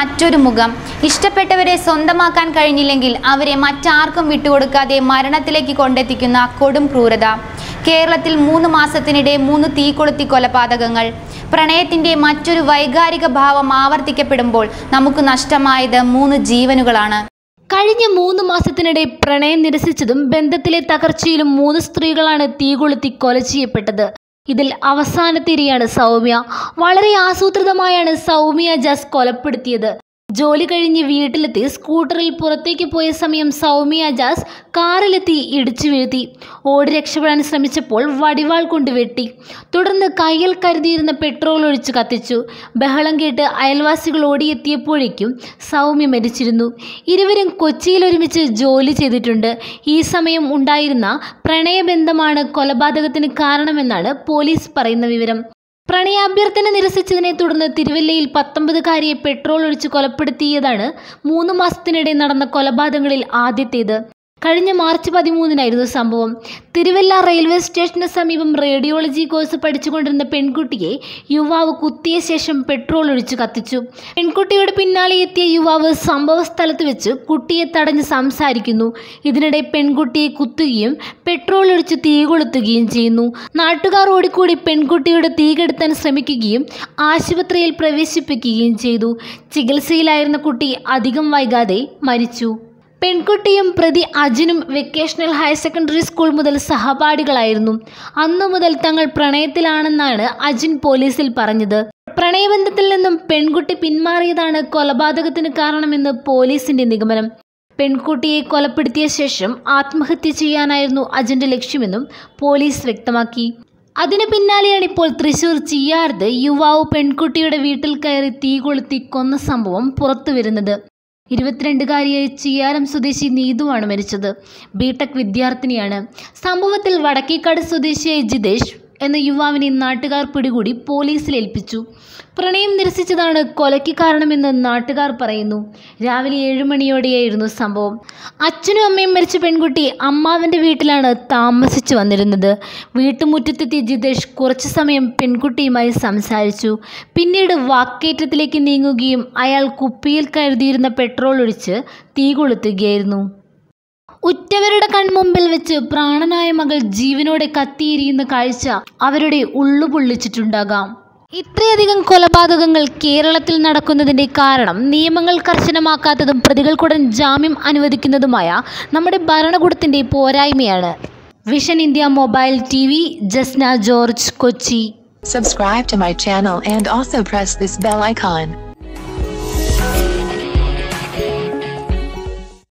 മറ്റൊരു മുഖം. ഇഷ്ടപ്പെട്ടവരെ സ്വന്തമാക്കാൻ കഴിഞ്ഞില്ലെങ്കിൽ അവരെ മറ്റാർക്കും വിട്ടുകൊടുക്കാതെ മരണത്തിലേക്ക് കൊണ്ടെത്തിക്കുന്ന കൊടും ക്രൂരത. കേരളത്തിൽ മൂന്ന് മാസത്തിനിടെ മൂന്ന് തീകൊളുത്തി കൊലപാതകങ്ങൾ. പ്രണയത്തിന്റെ മറ്റൊരു വൈകാരിക ഭാവം ആവർത്തിക്കപ്പെടുമ്പോൾ നമുക്ക് നഷ്ടമായത് മൂന്ന് ജീവനുകളാണ്. കഴിഞ്ഞ മൂന്ന് മാസത്തിനിടെ പ്രണയം നിരസിച്ചതും ബന്ധത്തിലെ തകർച്ചയിലും മൂന്ന് സ്ത്രീകളാണ് തീകൊളുത്തി കൊല ചെയ്യപ്പെട്ടത്. ഇതിൽ അവസാനത്തിരിയാണ് സൗമ്യ. വളരെ ആസൂത്രിതമായാണ് സൗമ്യ ജസ് കൊലപ്പെടുത്തിയത്. ജോലി കഴിഞ്ഞ് വീട്ടിലെത്തി സ്കൂട്ടറിൽ പുറത്തേക്ക് പോയ സമയം സൗമ്യ ജാസ് കാറിലെത്തി ഇടിച്ചു വീഴ്ത്തി. ഓടി രക്ഷപ്പെടാൻ ശ്രമിച്ചപ്പോൾ വടിവാൾ കൊണ്ട് വെട്ടി. തുടർന്ന് കയ്യിൽ കരുതിയിരുന്ന പെട്രോൾ ഒഴിച്ച് കത്തിച്ചു. ബഹളം കേട്ട് അയൽവാസികൾ ഓടിയെത്തിയപ്പോഴേക്കും സൗമ്യ മരിച്ചിരുന്നു. ഇരുവരും കൊച്ചിയിൽ ഒരുമിച്ച് ജോലി ചെയ്തിട്ടുണ്ട്. ഈ സമയം ഉണ്ടായിരുന്ന പ്രണയബന്ധമാണ് കൊലപാതകത്തിന് കാരണമെന്നാണ് പോലീസ് പറയുന്ന വിവരം. പ്രണയാഭ്യർത്ഥന നിരസിച്ചതിനെ തുടർന്ന് തിരുവല്ലയിൽ പത്തൊമ്പതുകാരിയെ പെട്രോൾ ഒഴിച്ച് കൊലപ്പെടുത്തിയതാണ് മൂന്ന് മാസത്തിനിടെ നടന്ന കൊലപാതകങ്ങളിൽ ആദ്യത്തേത്. കഴിഞ്ഞ മാർച്ച് പതിമൂന്നിനായിരുന്നു സംഭവം. തിരുവല്ല റെയിൽവേ സ്റ്റേഷന് സമീപം റേഡിയോളജി കോഴ്സ് പഠിച്ചുകൊണ്ടിരുന്ന പെൺകുട്ടിയെ യുവാവ് കുത്തിയ ശേഷം പെട്രോൾ ഒഴിച്ചു കത്തിച്ചു. പെൺകുട്ടിയുടെ പിന്നാലെ എത്തിയ യുവാവ് സംഭവ സ്ഥലത്ത് വെച്ച് കുട്ടിയെ തടഞ്ഞ് സംസാരിക്കുന്നു. ഇതിനിടെ പെൺകുട്ടിയെ കുത്തുകയും പെട്രോൾ ഒഴിച്ച് തീ കൊളുത്തുകയും ചെയ്യുന്നു. നാട്ടുകാർ ഓടിക്കൂടി പെൺകുട്ടിയുടെ തീ കെടുത്താൻ ശ്രമിക്കുകയും ആശുപത്രിയിൽ പ്രവേശിപ്പിക്കുകയും ചെയ്തു. ചികിത്സയിലായിരുന്ന കുട്ടി അധികം വൈകാതെ മരിച്ചു. പെൺകുട്ടിയും പ്രതി അജിനും വെക്കേഷണൽ ഹയർ സെക്കൻഡറി സ്കൂൾ മുതൽ സഹപാഠികളായിരുന്നു. അന്നു മുതൽ തങ്ങൾ പ്രണയത്തിലാണെന്നാണ് അജിൻ പോലീസിൽ പറഞ്ഞത്. പ്രണയബന്ധത്തിൽ നിന്നും പെൺകുട്ടി പിന്മാറിയതാണ് കൊലപാതകത്തിന് കാരണമെന്ന് പോലീസിന്റെ നിഗമനം. പെൺകുട്ടിയെ കൊലപ്പെടുത്തിയ ശേഷം ആത്മഹത്യ ചെയ്യാനായിരുന്നു അജിന്റെ ലക്ഷ്യമെന്നും പോലീസ് വ്യക്തമാക്കി. അതിനു പിന്നാലെയാണ് ഇപ്പോൾ തൃശൂർ ചിയ്യാർത്ത് യുവാവ് പെൺകുട്ടിയുടെ വീട്ടിൽ കയറി തീ കൊളുത്തി കൊന്ന സംഭവം പുറത്തുവരുന്നത്. ഇരുപത്തിരണ്ടുകാരിയായ ചിയാരം സ്വദേശി നീതുവാണ് മരിച്ചത്. ബിടെക് വിദ്യാർത്ഥിനിയാണ്. സംഭവത്തിൽ വടക്കേക്കാട് സ്വദേശിയായ ജിതേഷ് എന്ന യുവാവിനെ നാട്ടുകാർ പിടികൂടി പോലീസിൽ ഏൽപ്പിച്ചു. പ്രണയം നിരസിച്ചതാണ് കൊലയ്ക്ക് കാരണമെന്ന് നാട്ടുകാർ പറയുന്നു. രാവിലെ ഏഴു മണിയോടെയായിരുന്നു സംഭവം. അച്ഛനും അമ്മയും മരിച്ച പെൺകുട്ടി അമ്മാവന്റെ വീട്ടിലാണ് താമസിച്ചു വന്നിരുന്നത്. വീട്ടുമുറ്റത്തെത്തിയ ജിതേഷ് കുറച്ചു സമയം പെൺകുട്ടിയുമായി സംസാരിച്ചു. പിന്നീട് വാക്കേറ്റത്തിലേക്ക് നീങ്ങുകയും അയാൾ കുപ്പിയിൽ കരുതിയിരുന്ന പെട്രോൾ ഒഴിച്ച് തീ കൊളുത്തുകയായിരുന്നു. ഉറ്റവരുടെ കൺമുമ്പിൽ വെച്ച് പ്രാണനായ മകൾ ജീവനോടെ കത്തിയിരിയുന്ന കാഴ്ച അവരുടെ ഉള്ളു പൊള്ളിച്ചിട്ടുണ്ടാകാം. ഇത്രയധികം കൊലപാതകങ്ങൾ കേരളത്തിൽ നടക്കുന്നതിന്റെ കാരണം നിയമങ്ങൾ കർശനമാക്കാത്തതും പ്രതികൾക്കുടൻ ജാമ്യം അനുവദിക്കുന്നതുമായ നമ്മുടെ ഭരണകൂടത്തിന്റെ പോരായ്മയാണ്. Vision India mobile T V Jasna George Kochi. Subscribe to my channel and also press this bell icon.